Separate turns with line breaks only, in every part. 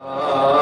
Uh...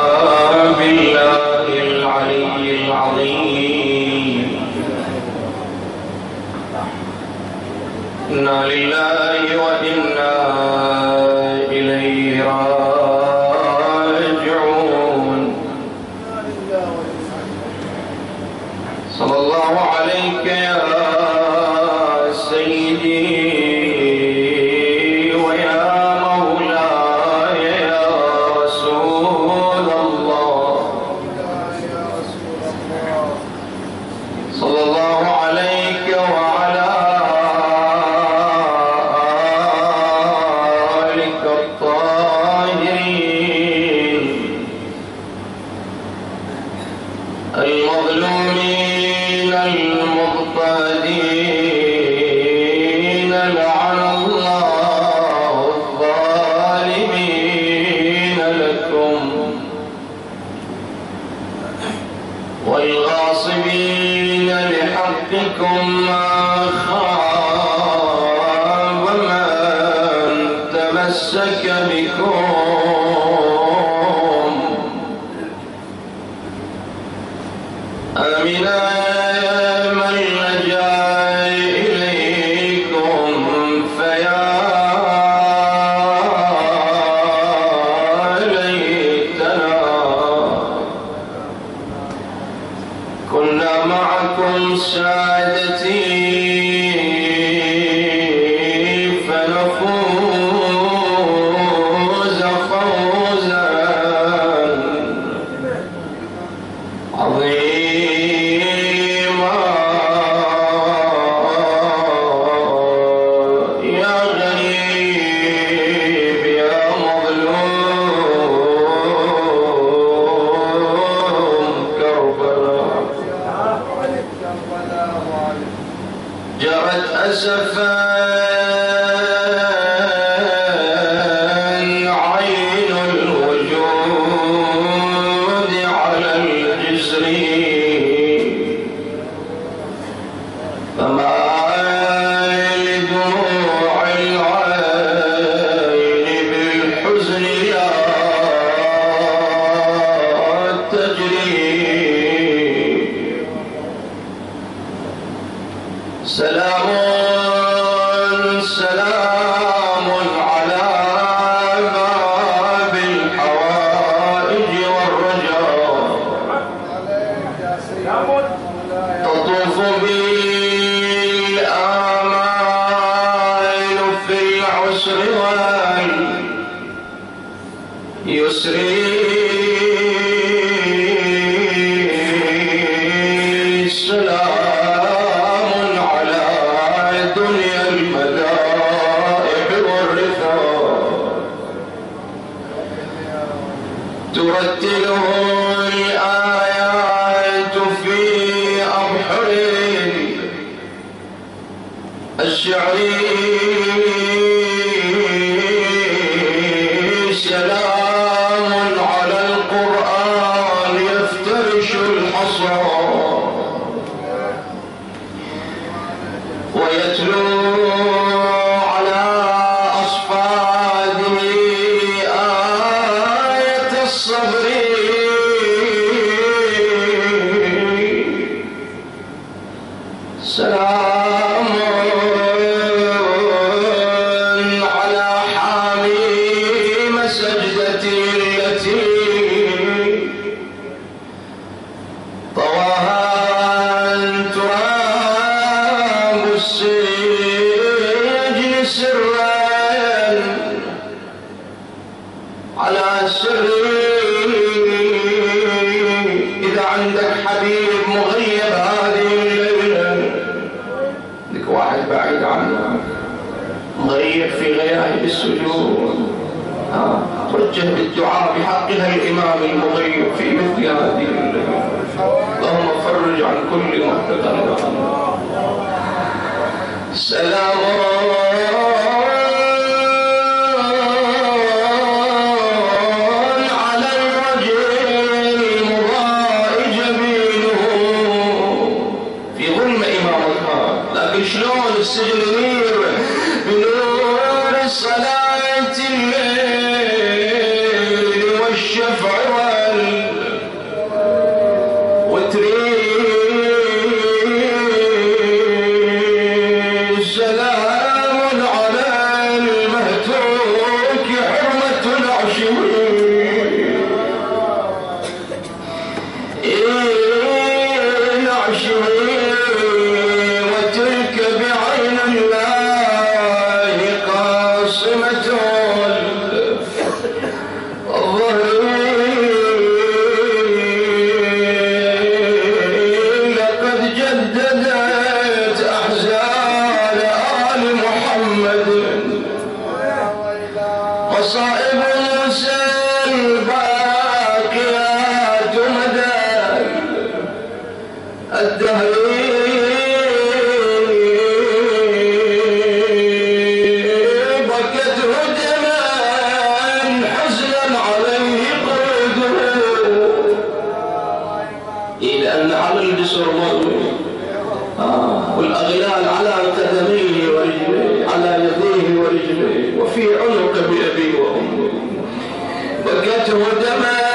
الشاعر Deus. الصلاة الليل والشفاعة لأن العمل بصرمته آه. والأغلال على قدميه ورجليه على يديه ورجليه وفي عنق بأبيه وأمه بكت دمًا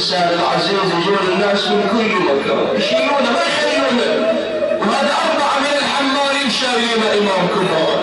الإنسان العزيز يجون الناس من كل مكان. يشيلونه ما يخلونه وهذا أربعة من الحمارين شايلين إمام كبار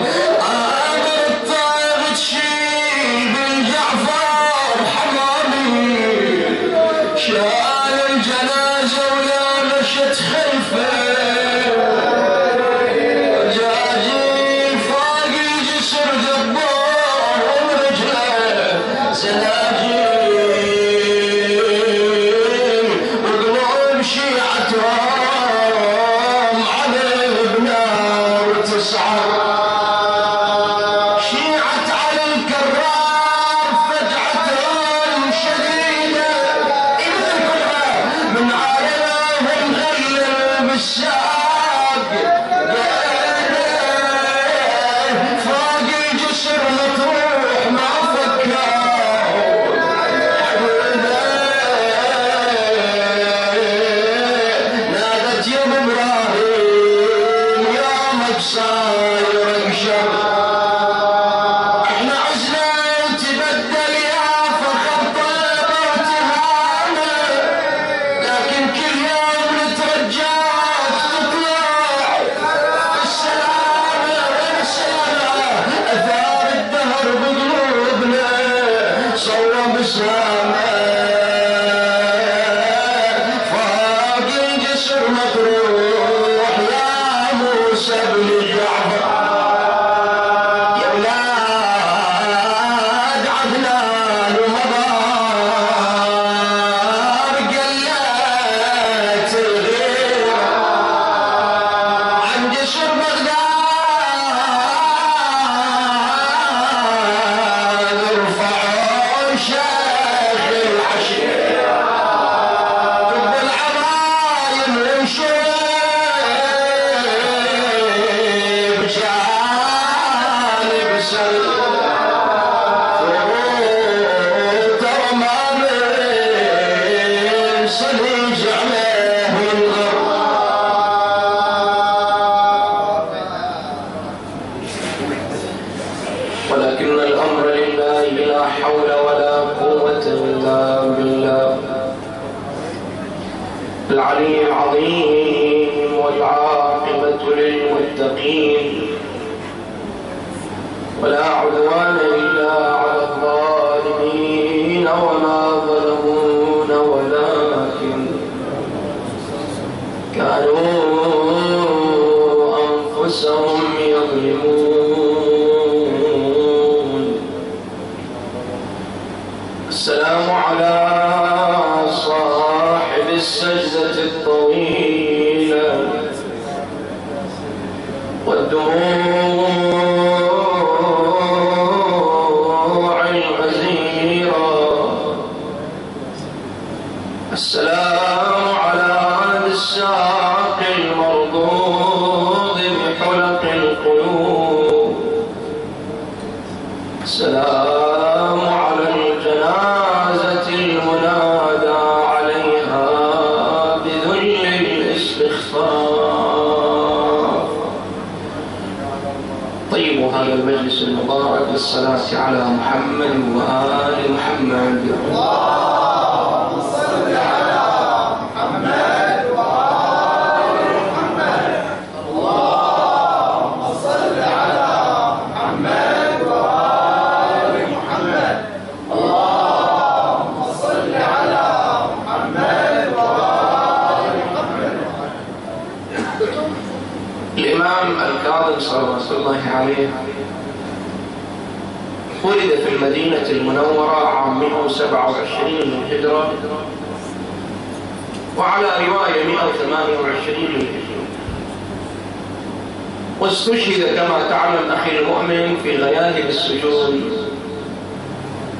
في غياهب السجون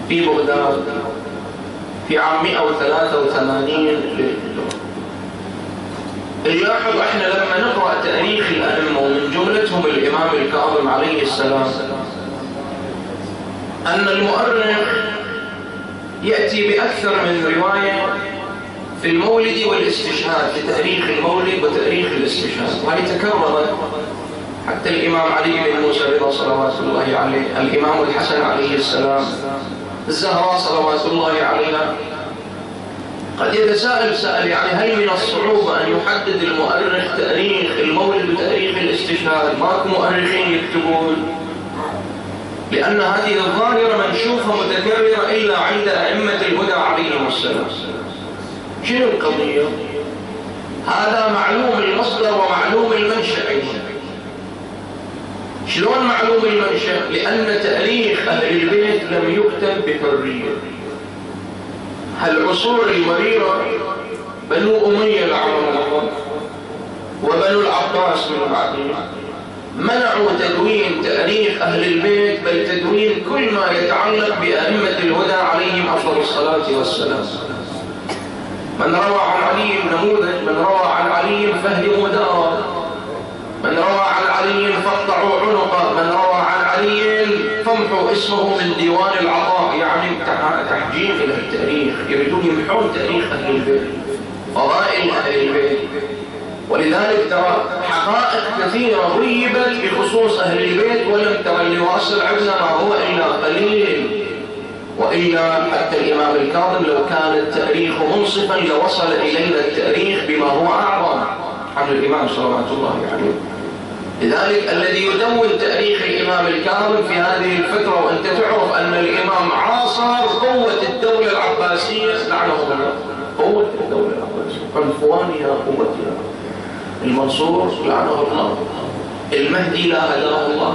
في بغداد في عام 183 للهجرة نلاحظ إحنا لما نقرأ تاريخ الأئمة ومن جملتهم الإمام الكاظم عليه السلام أن المؤرخ يأتي بأكثر من رواية في المولد والاستشهاد في تاريخ المولد وتاريخ الاستشهاد وهي تكررت حتى الإمام علي بن موسى رضا صلوات الله عليه الإمام الحسن عليه السلام الزهراء صلوات الله عليها. قد يتساءل سائل يعني هل من الصعوبة أن يحدد المؤرخ تاريخ المولد وتاريخ الاستشهاد؟ ماكو مؤرخين يكتبون. لأن هذه الظاهرة منشوفة متكررة إلا عند أئمة الهدى عليهم السلام. شنو القضية؟ هذا معلوم المصدر ومعلوم المنشأ. أيضا شلون معلوم المنشأ؟ لأن تاريخ أهل البيت لم يكتب بحرية. العصور المريرة بنو أمية لعنهم وبنو العباس من بعدهم. منعوا تدوين تاريخ أهل البيت بل تدوين كل ما يتعلق بأئمة الهدى عليهم أفضل الصلاة والسلام. من روى عن علي نموذج من روى عن علي فهدموا داره من روى عن علي فاقطعوا عنقه. من روى عن علي فامحوا اسمه من ديوان العطاء. يعني تحجيم إلى التاريخ. يريدون يمحون تاريخ أهل البيت. فضائل أهل البيت. ولذلك ترى حقائق كثيرة غيبت بخصوص أهل البيت. ولم ترى اللي واصل عندنا ما هو إلا قليل. وإلا حتى الإمام الكاظم لو كان التاريخ منصفا لوصل إلينا التاريخ بما هو اعظم عن الإمام صلوات الله عليه. لذلك الذي يدون تاريخ الإمام الكاظم في هذه الفترة وأنت تعرف أن الإمام عاصر قوة الدولة العباسية لعنه الله قوة الدولة العباسية. قنفوانها قوتها. المنصور لعنه الله المهدي لا هداه الله.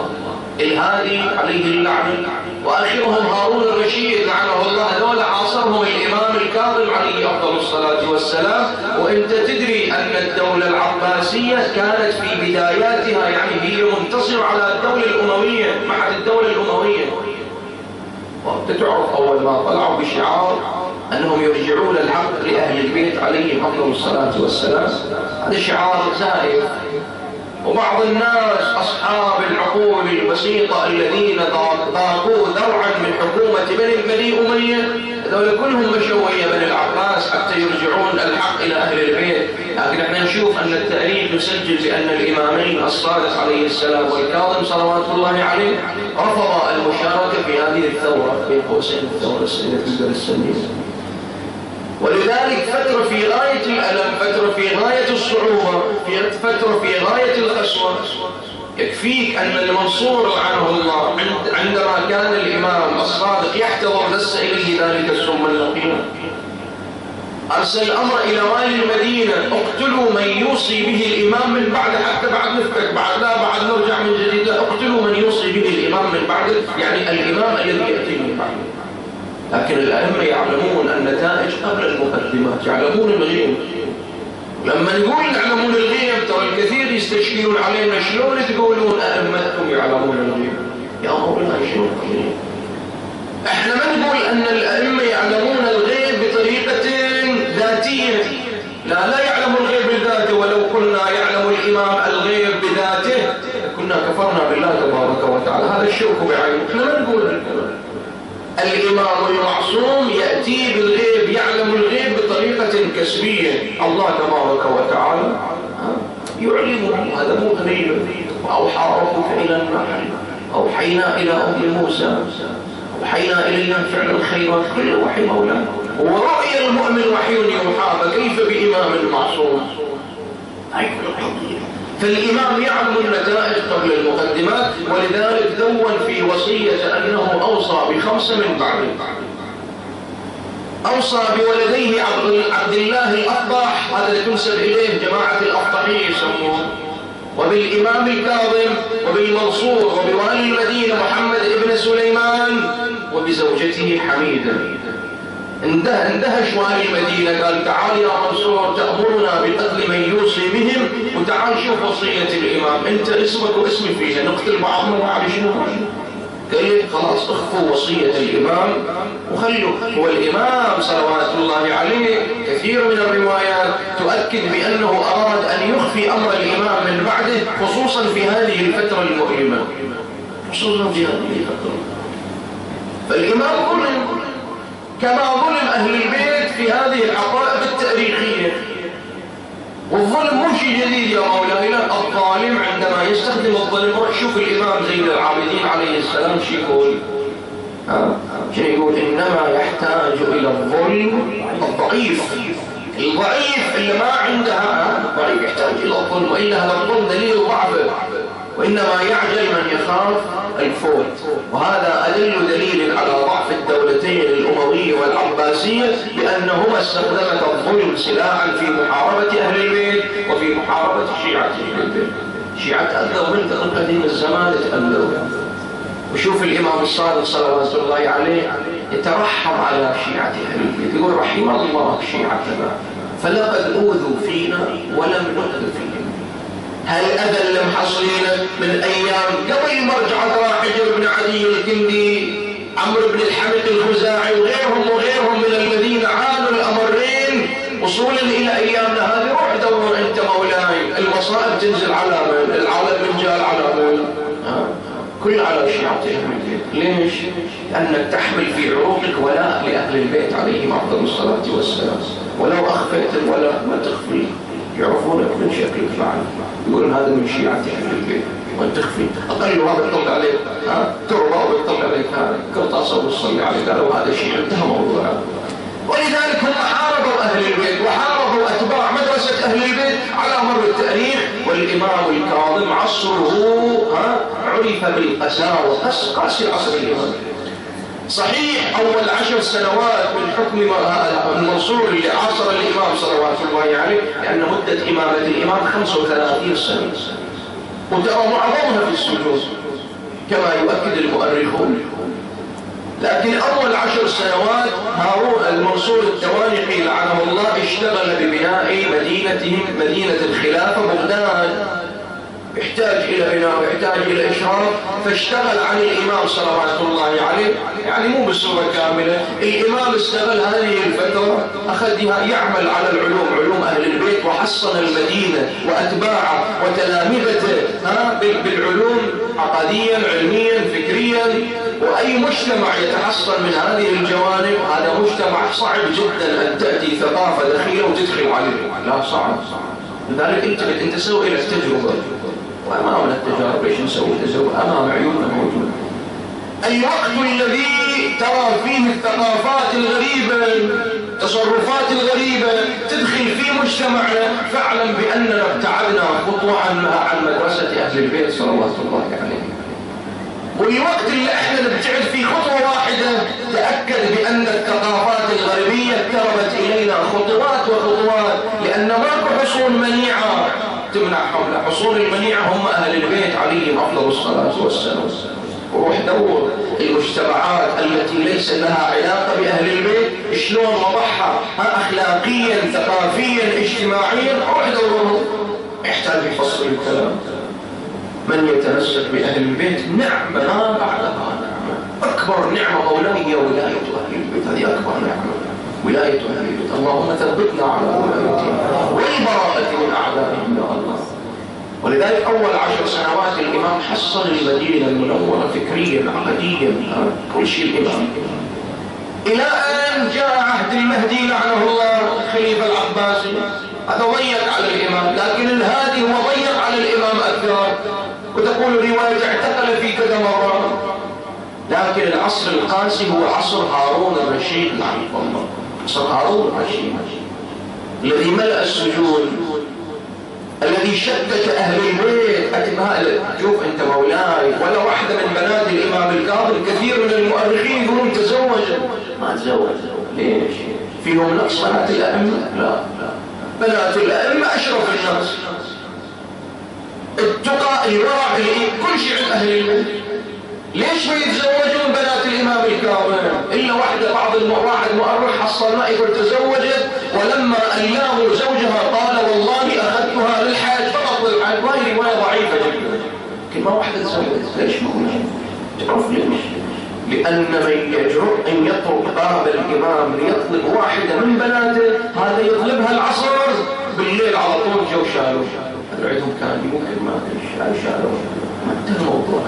الهادي عليه اللعنه واخرهم هارون الرشيد لعنه الله هذول عاصرهم الإمام الكاظم عليه أفضل الصلاة والسلام. وانت تدري أن الدولة العباسية كانت في بداياتها يعني هي منتصرة على الدولة الأموية محل الدولة الأموية. وأنت تعرف أول ما طلعوا بشعار أنهم يرجعون الحق لأهل البيت عليهم أفضل الصلاة والسلام. هذا شعار زائف. وبعض الناس أصحاب العقول البسيطة الذين ضاقوا ذرعا من حكومة بني بني أمية. هذول كلهم مشوا ويا بني العباس حتى يرجعون الحق إلى أهل البيت. لكن إحنا نشوف أن التاريخ يسجل بأن الإمامين الصادق عليه السلام والكاظم صلوات الله عليه رفضا المشاركة في هذه الثورة بين قوسين الثورة السنية ولذلك فترة في غاية الألم فترة في غاية الصعوبة فترة في غاية القسوة يكفيك أن المنصور لعنه الله. عندما كان الإمام الصادق يحتضر دس إليه ذلك السم اللقيم أرسل الأمر إلى والي المدينة. اقتلوا من يوصي به الإمام من بعد حتى بعد نفكك بعد لا بعد نرجع من جديد. اقتلوا من يوصي به الإمام من بعد يعني الإمام الذي يأتي من بعد. لكن الأئمة يعلمون النتائج قبل المقدمات يعلمون الغيب لما نقول يعلمون الغيب ترى الكثير يستشكلون علينا شلون تقولون أئمتكم يعلمون الغيب يا مولانا شلون؟ إحنا ما نقول أن الأئمة يعلمون الغيب بطريقة ذاتية. لا لا يعلم الغيب بذاته ولو كنا يعلم الإمام الغيب بذاته كنا كفرنا بالله تبارك وتعالى. هذا الشوك بعينه إحنا ما نقول. الكلام الإمام المعصوم يأتي بالغيب يعلم الغيب بطريقة كسبية. الله تبارك وتعالى يعلمه. هذا مو غريب وأوحى ربك إلى النحل. أوحينا إلى أم موسى. أوحينا إلينا فعل الخيرات كل وحي مولانا. ورؤيا المؤمن وحي يوحى فكيف بإمام معصوم فالإمام يعلم النتائج قبل المقدمات ولذلك دون في وصية أنه أوصى بخمس من بعده أوصى بولديه عبد الله الأفضح هذا تنسب إليه جماعة الأفضحين يسمون وبالإمام الكاظم وبالمنصور وبوالي المدينة محمد بن سليمان وبزوجته حميدة اندهش والي المدينة قال تعال يا منصور تأمرنا بقتل من يوصي بهم وتعال شوف وصية الإمام. أنت اسمك واسمي فيها نقتل بعضنا وعلى شنو؟ قال خلاص اخفوا وصية الإمام. وخلوا هو الإمام صلوات الله عليه. كثير من الروايات تؤكد بأنه أراد أن يخفي أمر الإمام من بعده خصوصا في هذه الفترة المؤلمة. خصوصا في هذه الفترة. فالإمام ظلم كما ظلم أهل البيت في هذه الحقائق التاريخية. والظلم شيء جديد يا مولاي لا الظالم عندما يستخدم الظلم. شوف الإمام زين العابدين عليه السلام شو يقول؟ شو يقول؟ إنما يحتاج إلى الظلم الضعيف. الضعيف اللي ما عندها الضعيف يحتاج إلى الظلم. وإلا هذا الظلم دليل ضعفه وإنما يعجل من يخاف الفوت. وهذا أدل دليل على ضعف الدولتين الأموية والعباسية لأنهما استخدمتا الظلم سلاحا في محاربة أهل البيت وفي محاربة شيعة أهل البيت. شيعة أذوا من قديم الزمان تأذوا وشوف الإمام الصادق صلوات الله عليه يترحم على شيعة أهل البيت. يقول رحم الله شيعتنا. فلقد أوذوا فينا ولم نؤذ فيهم. هل أذى اللي محصلين من أيام قبل مرجع حجر بن علي الكندي عمرو بن الحمد الخزاعي وغيرهم وغيرهم من الذين عانوا الأمرين وصولا إلى أيامنا هذه روح دور أنت مولاي. المصائب تنزل على من؟ العالم رجال على من؟ كل على شيعتهم. ليش؟ لأنك تحمل في عروقك ولاء لأهل البيت عليهم أفضل الصلاة والسلام. ولو أخفيت الولاء ما تخفيه يعرفونك من شكل فعل يقولون هذا من شيعة أهل البيت. وانت تخفي؟ أقل ما بيطلع عليك ها؟ تربى وبيطلع عليك هذا قرطاسة وصلي عليك قالوا هذا شيء انتهى موضوع. ولذلك هم حاربوا أهل البيت وحاربوا أتباع مدرسة أهل البيت على مر التاريخ والإمام الكاظم عصره ها؟ عرف بالقساوة قاسي عصر الإمام. صحيح. أول عشر سنوات من حكم المنصور اللي عاصر الإمام صلوات الله عليه لأن مدة إمامة الإمام 35 سنة. وترى معظمها في السجود كما يؤكد المؤرخون. لكن أول عشر سنوات هارون المنصور التوانقي لعنه الله اشتغل ببناء مدينتهم مدينة الخلافة بغداد. يحتاج إلى بناء ويحتاج إلى إشراف. فاشتغل عن الإمام صلوات الله عليه. يعني مو بصورة كاملة. الإمام استغل هذه الفترة أخذها يعمل على العلوم علوم أهل البيت وحصن المدينة وأتباعه وتلامذته بالعلوم عقديا علميا فكريا. وأي مجتمع يتحصل من هذه الجوانب هذا مجتمع صعب جدا أن تأتي ثقافة دخيلة وتدخل عليه. لا صعب. لذلك انت انت سوي لك تجربة. وأمام التجارب إيش نسوي تجربة أمام عيوننا موجودة الوقت الذي ترى فيه الثقافات الغريبة التصرفات الغريبة تدخل في مجتمعنا فاعلم بأننا ابتعدنا خطوة عن مدرسة أهل البيت صلوات الله عليه. والوقت اللي إحنا نبتعد فيه خطوة واحدة تأكد بأن الثقافات الغربية اقتربت إلينا خطوات وخطوات لأن ماكو حصول منيعة تمنع حصول المنيعة هم أهل البيت عليهم أفضل الصلاة والسلام. وروح دور المجتمعات التي ليس لها علاقة بأهل البيت. شلون وضعها؟ أخلاقيا ثقافيا اجتماعيا. روح دورهم. يحتاج يفصل الكلام. من يتمسك بأهل البيت؟ نعمة. ما بعدها أكبر نعمة مولاي هي ولاية أهل البيت. هذه أكبر نعمة. ولاية أهل البيت. اللهم ثبتنا على ولايتهم والبراءة أعدائهم يا الله. ولذلك أول عشر سنوات الإمام حصل المدينة المنورة فكريا عقديا كل شيء الإمام إلى أن جاء عهد المهدي لعنه الله الخليفة العباسي. هذا ضيق على الإمام لكن الهادي هو ضيق على الإمام أكثر. وتقول رواية اعتقل في كذا مرة. لكن العصر القاسي هو عصر هارون الرشيد لعنه الله. عصر هارون الرشيد. الذي ملأ السجون. الذي شتت أهل البيت. أتمهل شوف أنت مولاي. ولا واحدة من بنات الإمام الكاظم كثير من المؤرخين يقولون تزوج ما تزوج ليش؟ فيهم نقص بنات الأئمة؟ لا بنات الأئمة أشرف الناس. التقى الورع كل شيء عند أهل البيت. ليش ما يتزوجون بنات الإمام الكاظم إلا واحدة بعض واحد مؤرخ حصلنا يقول تزوجت ولما أيام زوجها قال والله فقط للحاج وهي رواية ضعيفة جدا كلمة واحدة تزوجت ليش ما تعرف ليش؟ لأن من يجرؤ أن يطرق باب الإمام ليطلب واحدة من بناته هذا يطلبها العصر. بالليل على طول جو شالوا هذا عندهم كان ممكن ما أدري شالوا ما انتهى الموضوع.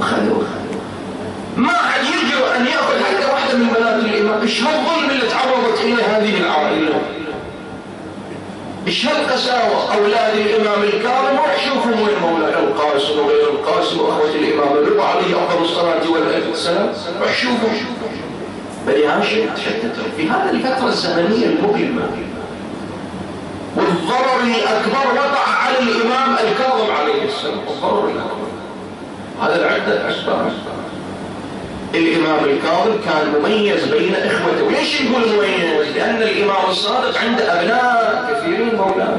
وخذوا ما حد يجرؤ أن يأخذ حتى واحدة من بنات الإمام. إيش هالظلم اللي تعرضت إليه هذه العائلة؟ إيش هالقساوة أولاد الإمام الكاظم روح شوفوا وين مولاي القاسم وغير القاسم وأخوة الإمام الرضا عليه أفضل الصلاة والسلام. روح شوفوا بني هاشم تشتتوا في هذه الفترة الزمنية المؤلمة والضرر الأكبر وقع على الإمام الكاظم عليه السلام. الضرر الأكبر. هذا العدة أسباب الإمام الكاظم كان مميز بين إخوته. وليش نقول مميز؟ لأن الإمام الصادق عنده أبناء كثيرين مولاه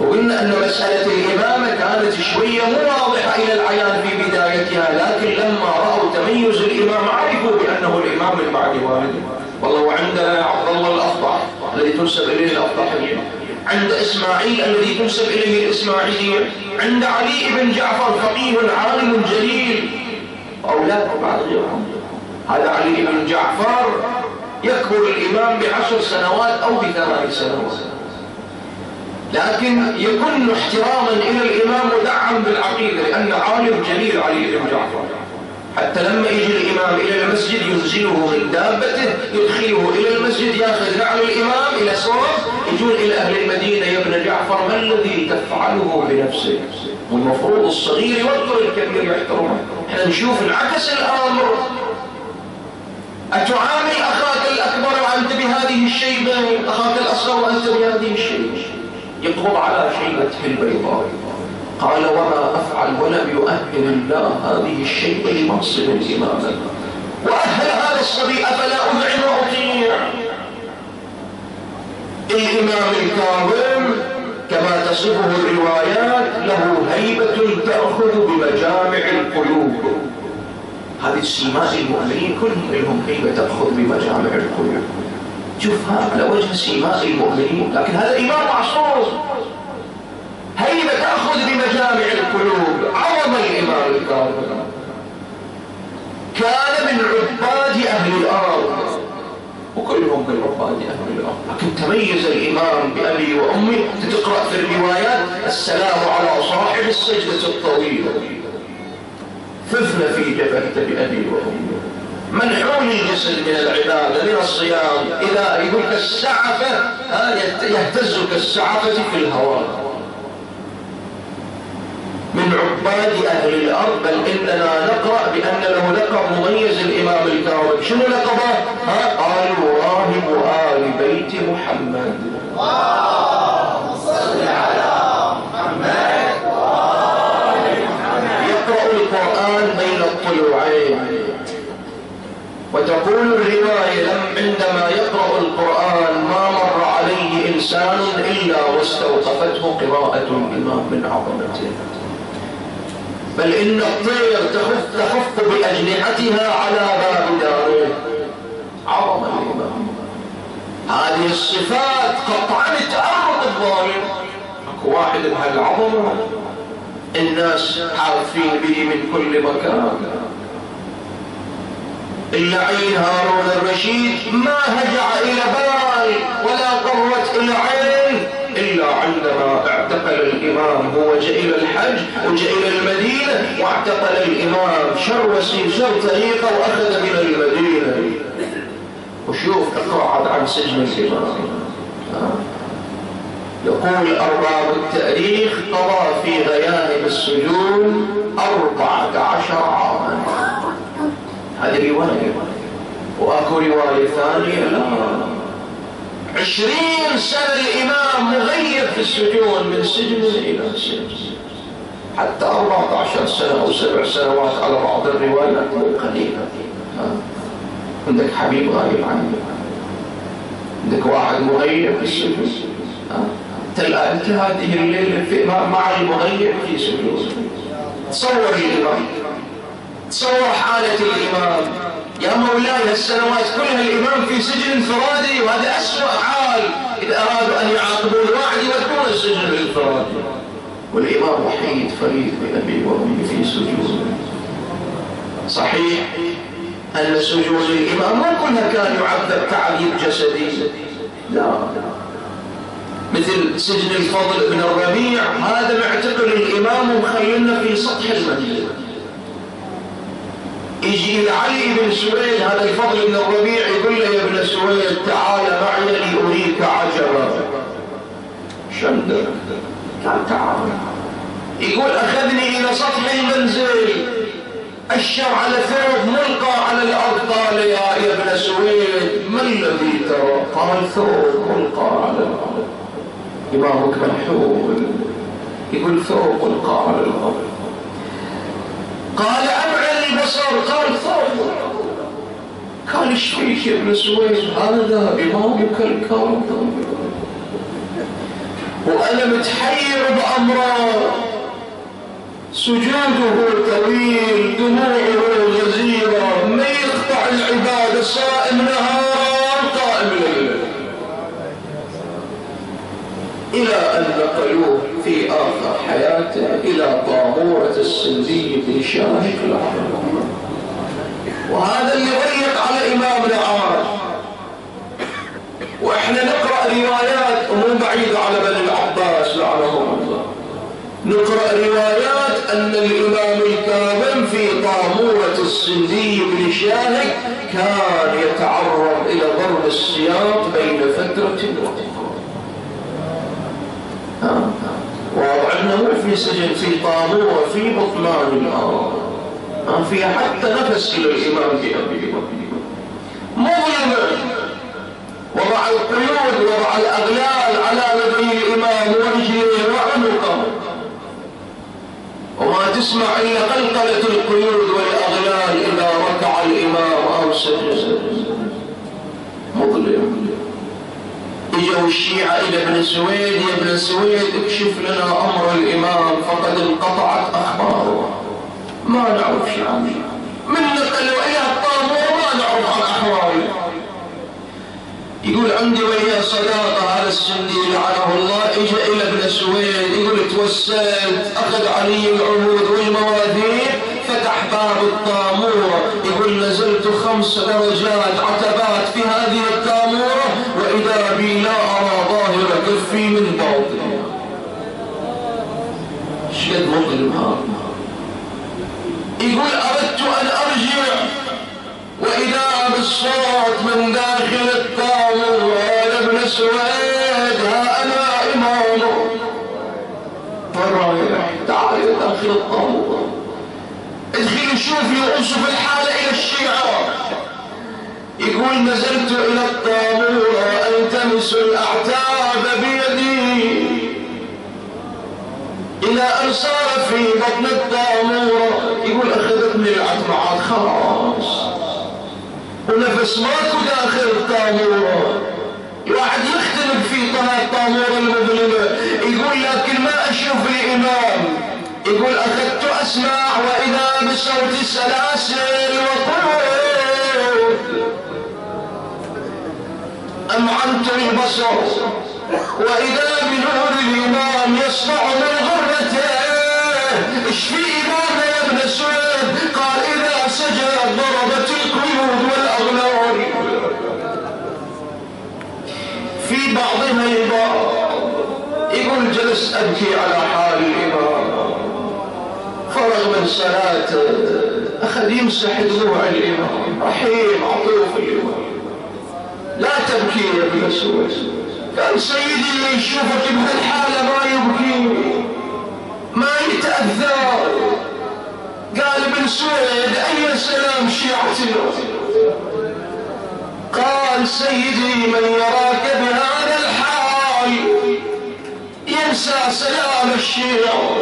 وقلنا أن مسألة الإمامة كانت شوية مو واضحة إلى العيان في بدايتها لكن لما رأوا تميز الإمام عرفوا بأنه الإمام من بعد والده. والله وعندنا عبد الله الأفضح الذي تنسب إليه الأفضحية عند إسماعيل الذي تنسب إليه الإسماعيلية. عند علي بن جعفر فقيه عالم جليل. أولاد بعض غيرهم هذا علي بن جعفر يكبر الإمام بعشر سنوات أو بثمان سنوات. لكن يكون احتراما إلى الإمام مدعم بالعقيدة لأن عالم جليل علي بن جعفر. حتى لما يجي الإمام إلى المسجد ينزله من دابته يدخله إلى المسجد يأخذ نعل الإمام إلى صوت يجون إلى أهل المدينة يا ابن جعفر ما الذي تفعله بنفسك؟ والمفروض الصغير يوقر الكبير يحترمه. إحنا نشوف انعكس الأمر. أتعامل أخاك الأكبر وأنت بهذه الشيبة أخاك الأصغر وأنت بهذه الشيبة؟ يقبض على شيبته البيضاء. قال وما أفعل ولم يؤهل الله هذه الشيبة لمنصب الإمامة وأهل هذا الصبي أفلا أذعن وأطيع الإمام الكاظم كما تصفه الروايات له هيبة تأخذ بمجامع القلوب. هذه السيماء المؤمنين كلهم لهم هيبة تأخذ بمجامع القلوب. شوفها على وجه سيماء المؤمنين لكن هذا إمام معصوم هيبة تأخذ بمجامع القلوب. عظم الإمام الكاظم. كان من عباد أهل الأرض من عباد أهل الأرض. لكن تميز الإمام بأبي وأمي تقرأ في الروايات السلام على صاحب السجدة الطويلة ففن في جبهة بأبي وأمي. منحول الجسد من العبادة من الصيام. إذا يقول كالسعفة يهتز كالسعفة في الهواء. من عباد أهل الأرض بل إننا نقرأ بأن له لقب مميز الإمام الكاظم شنو لقبه؟ ها؟ قالوا راهب آل بيت محمد صل على محمد يقرأ القرآن بين الطلوعين وتقول الرواية لم عندما يقرأ القرآن ما مر عليه إنسان إلا واستوقفته قراءة الإمام من عظمته بل إن الطير تخف تخف بأجنحتها على باب داره. عظم هذه الصفات قطعا تأرض الظالم. أكو واحد بهالعظمة الناس عارفين به من كل مكان. اللعين هارون الرشيد ما هجع إلى بال ولا قرت إلى عين. إلا عندما اعتقل الإمام هو جاء إلى الحج وجاء إلى المدينة واعتقل الإمام شر وسيم شر طريقة وأخذ من المدينة. وشوف اقرأ عن سجن الإمام. يقول أرباب التأريخ قضى في غياهب السجون أربعة عشر عاما. هذه رواية. وأكو رواية ثانية. لا عشرين سنة الإمام مغيب في السجون من سجن إلى سجن حتى أربعة عشر سنة أو سبع سنوات على بعض الروايات مو قليلة. عندك حبيب غايب عنك. عندك واحد مغيب في السجون. أنت هذه الليلة في مع المغيب في سجون تصور الإمام تصور حالة الإمام. يا مولاي هالسنوات كلها الإمام في سجن انفرادي وهذا أسوأ حال. إذا أرادوا أن يعاقبوا الواحد يودون السجن الانفرادي والإمام وحيد فريد بأبي وأمي في سجون صحيح أن سجون الإمام ما كلها كان يعذب تعذيب جسدي. لا. مثل سجن الفضل بن الربيع هذا معتقل الإمام ومخيلنا في سطح المدينة. يجي إلى علي بن سويد هذا الفضل بن الربيع يقول له يا ابن سويد تعال معي لأريك عجبا. شندر. قال تعال. يقول أخذني إلى سطح المنزل. الشر على ثوب ملقى على الأرض. قال يا ابن سويد ما الذي ترى؟ قال ثوب ملقى على الأرض. إمامك منحول يقول ثوب ملقى على الأرض. قال أبعد البصر قال إيش فيك يا ابن سويد هذا إمامك الكاظم وأنا متحير بأمره سجوده طويل دموعه غزيرة. ما يقطع العبادة صائم نهار قائم ليل إلى أن نقلوه في آخر حياته إلى طامورة السندي بن شاهق وهذا اللي ضيق على إمامنا عمر وإحنا نقرأ روايات ومو بعيدة على بني العباس لعنهم الله. نقرأ روايات أن الإمام الكاظم في طامورة السندي بن شاهق كان يتعرض إلى ضرب السياط بين فترة وأخرى وضعنا مو في سجن في طابور في بطلان الأرض في حتى نفس إلى الإمام بأبي مظلمة وضع القيود وضع الأغلال على نبي الإمام ورجله وعنقه. وما تسمع إلا قلقلة القيود والأغلال إذا ركع الإمام أو سجد مظلم. إجوا الشيعة إلى ابن سويد يا ابن سويد اكشف لنا أمر الإمام فقد انقطعت أخباره ما نعرف شيء عنه من نقلوا إلى الطابور ما نعرف عن أحواله يقول عندي وياه صداقة على السندي لعنه الله. اجى إلى ابن سويد يقول توسلت أخذ علي العهود والمواثيق فتح باب الطامورة يقول نزلت خمس درجات عتبات في هذه الطامورة وإذا بي لا أرى ظاهر كفي من باطن شد مظلم هذا. يقول أردت أن أرجع وإذا بالصوت من داخل الطاولة يا ابن سويد ها أنا إمامه فرايح تعال داخل الطاولة. ادخل شوف يوصف الحالة إلى الشيعة. يقول نزلت إلى الطاولة ألتمس الأعتاب بيدي. إلى أن صار في بطن الطاولة خلاص. ونفس ماكو داخل الطامورة الواحد يختلف في طه الطامورة المظلمة يقول لكن ما أشوف الإمام يقول أخذت أسمع وإذا بصوت السلاسل وطول أمعنت البصر؟ وإذا بنور الإمام يصنع من غرته إيش في إمام يا ابن سويد القيود والأغلال في بعضها البعض يقول جلس أبكي على حال الإمام. فرغ من صلاته أخذ يمسح دموع الإمام. رحيم عطوف الإمام. لا تبكي يا ابن سويد قال سيدي اللي يشوفك بهالحالة ما يبكي. ما يتأذى. قال ابن سويد أي سلام شيعتنا قال سيدي من يراك بهذا الحال ينسى سلام الشيعة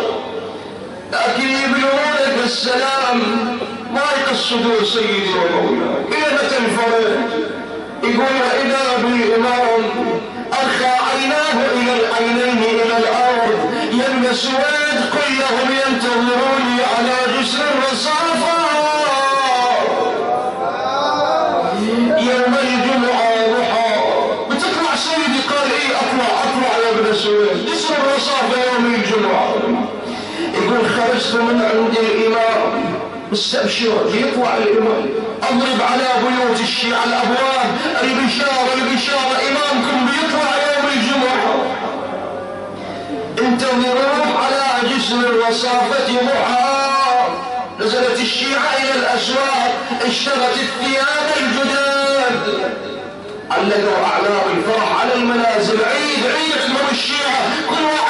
لكن يبلغونك السلام ما يقصدون سيدي ومولاي. إلى متى الفرج يقول وإذا بالإمام أرخى عيناه إلى العينين إلى الأرض يا سويد كلهم ينتظروني على جسر الرصافة خرجت من عند الإمام مستبشر يطلع الإمام أضرب على بيوت الشيعة الأبواب. البشارة البشارة. إمامكم بيطلع يوم الجمعة. انتظروه على جسر الرصافة ضحى نزلت الشيعة إلى الأسواق. اشترت الثياب الجداد. علقوا أعلام الفرح على المنازل. عيد عيد اكبر الشيعة. كل واحد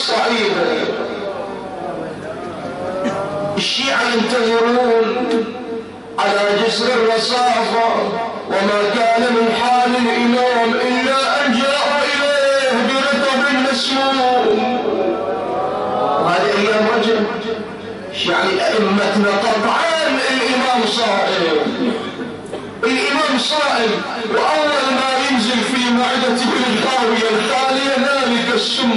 أيام بصعيد الشيعة ينتظرون على جسر الرصافة وما كان من حال الإمام إلا أن جاءوا إليه برطب مسموم. وهذه أيام رجل يعني أئمتنا قطعا الإمام صائم. الإمام صائم وأول ما ينزل في معدته الغاوية الخالية ذلك السم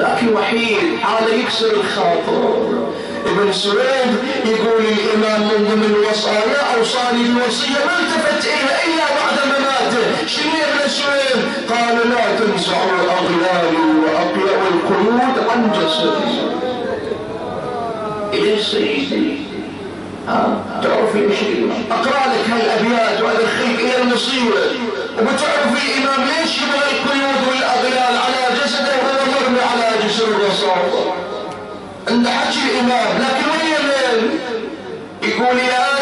لكن وحيد هذا يكسر الخاطر. ابن سويد يقول الإمام من ضمن الوصايا أوصاني الوصية ما التفت إليها إلا بعد مماته. شنو يا ابن سويد؟ قال لا تنزعوا الأغلال وأقلعوا القيود عن جسدي إلى سيدي تعرف ليش أقرأ لك هالأبيات وأدخلك إلى المصيبة. وبتعرف الامام ليش يبغى القيود والاغلال على جسده وهو مرمي على جسر الرصاص عند حكي الإمام. لكن وين يقول يا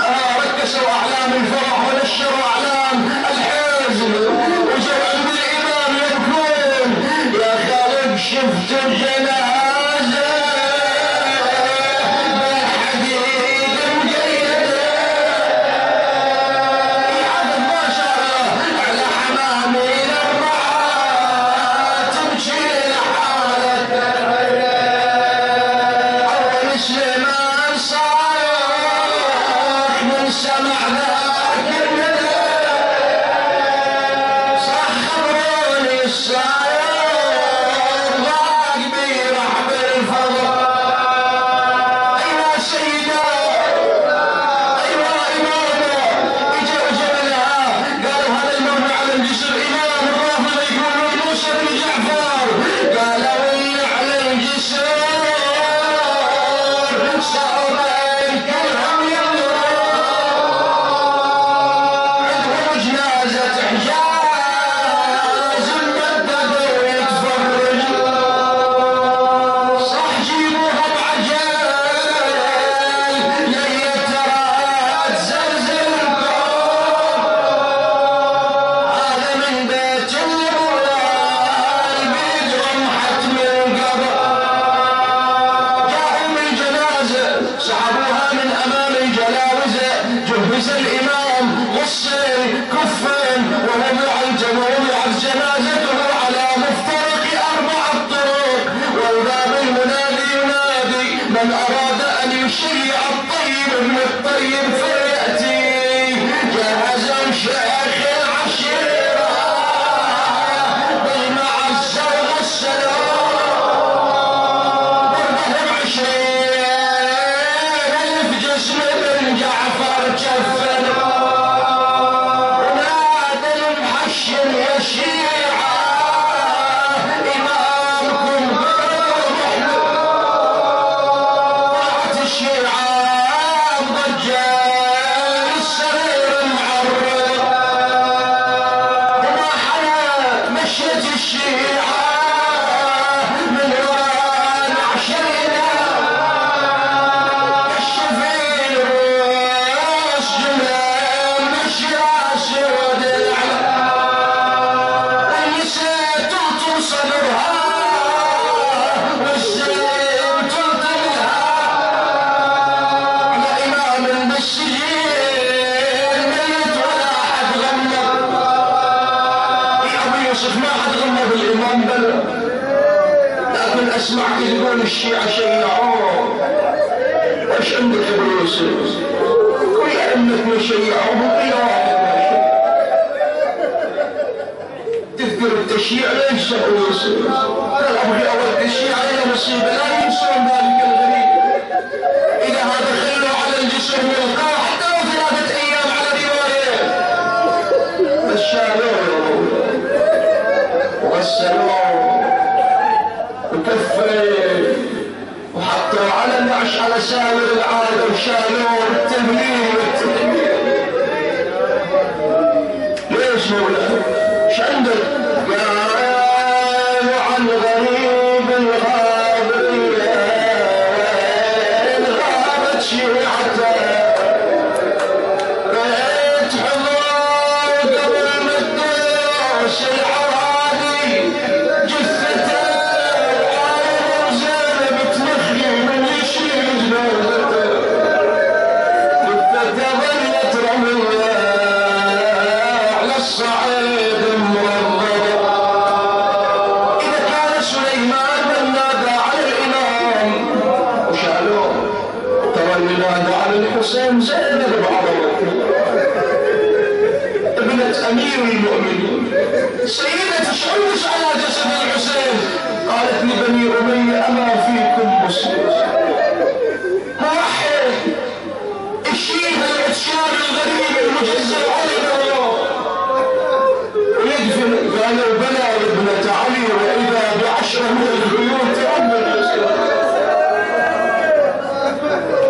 أنا ركشوا اعلام الفرح ونشروا أعلام. الحزن وجو عند الامام يبكون. يا خالد شفت الجنان الشيعة لا ينسحوا تلعبوا في أوائل الشيعة إلى مصيبة لا ينسون ذلك الغريب إذا هذا خلوا على الجسم والقاع احتروا ثلاثة أيام على رواية بشروه وغسلوه وكفيه. وحطوا على النعش على سائر العالم وشالوه. بالتمرين. والتمرين ويدفن قالوا بلى ابنة علي وإذا بعشرة من البيوت تأمن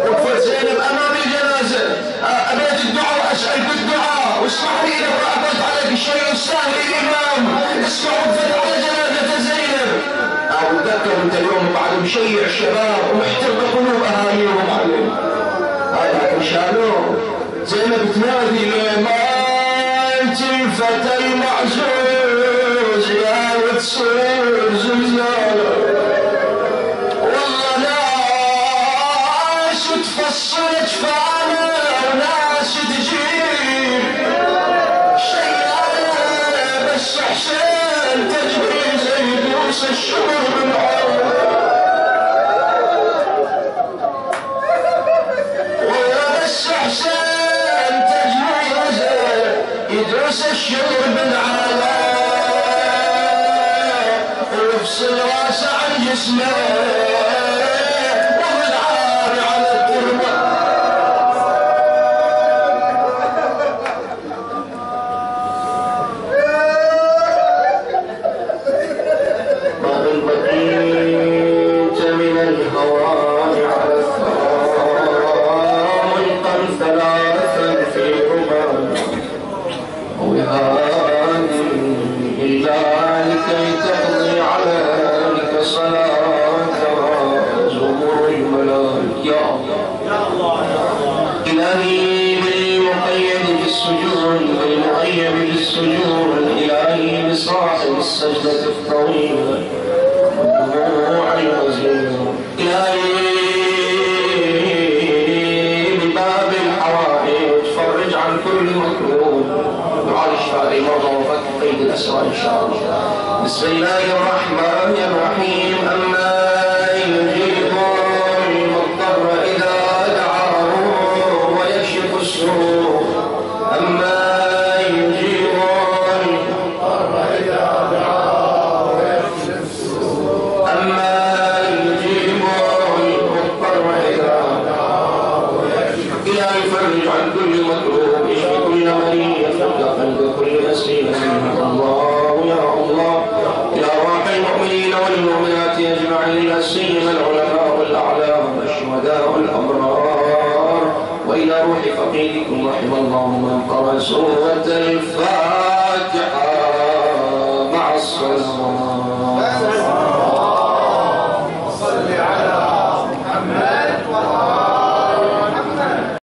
وقفت زينب أمام الجنازة أبيت الدعاء وأسأل بالدعاء واسمح لي لو أعطيت عليك الشيء السهل الإمام اسمع وقفت على جنازة زينب أو ذكر أنت اليوم بعد مشيع الشباب ومحترق قلوب أهاليهم. عليه هاي لكن زينب تنادي لمات الفتى المعزوز يا وتصير زلزال والله ناس تفصل جفانا وناس تجيب شيالة بس حسين تجري زي دوس الشهر من والله يدوس الشهر من ويفصل راسه عن جسمه